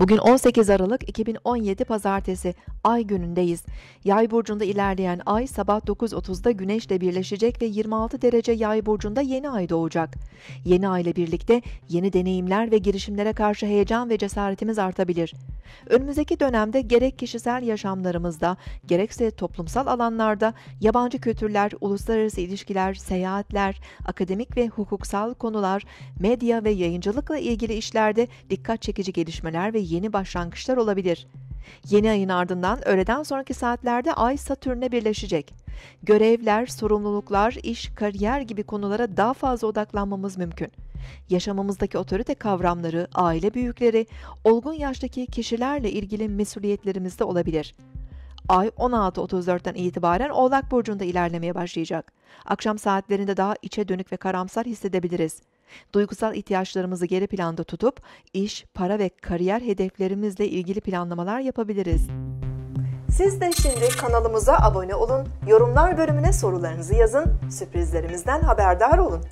Bugün 18 Aralık 2017 Pazartesi Ay günündeyiz. Yay burcunda ilerleyen ay sabah 9.30'da Güneşle birleşecek ve 26 derece Yay burcunda yeni ay doğacak. Yeni ay ile birlikte yeni deneyimler ve girişimlere karşı heyecan ve cesaretimiz artabilir. Önümüzdeki dönemde gerek kişisel yaşamlarımızda, gerekse toplumsal alanlarda yabancı kültürler, uluslararası ilişkiler, seyahatler, akademik ve hukuksal konular, medya ve yayıncılıkla ilgili işlerde dikkat çekici gelişmeler ve yeni başlangıçlar olabilir. Yeni ayın ardından öğleden sonraki saatlerde Ay Satürn'e birleşecek. Görevler, sorumluluklar, iş, kariyer gibi konulara daha fazla odaklanmamız mümkün. Yaşamımızdaki otorite kavramları, aile büyükleri, olgun yaştaki kişilerle ilgili mesuliyetlerimiz de olabilir. Ay 16.34'ten itibaren Oğlak Burcu'nda ilerlemeye başlayacak. Akşam saatlerinde daha içe dönük ve karamsar hissedebiliriz. Duygusal ihtiyaçlarımızı geri planda tutup iş, para ve kariyer hedeflerimizle ilgili planlamalar yapabiliriz. Siz de şimdi kanalımıza abone olun, yorumlar bölümüne sorularınızı yazın, sürprizlerimizden haberdar olun.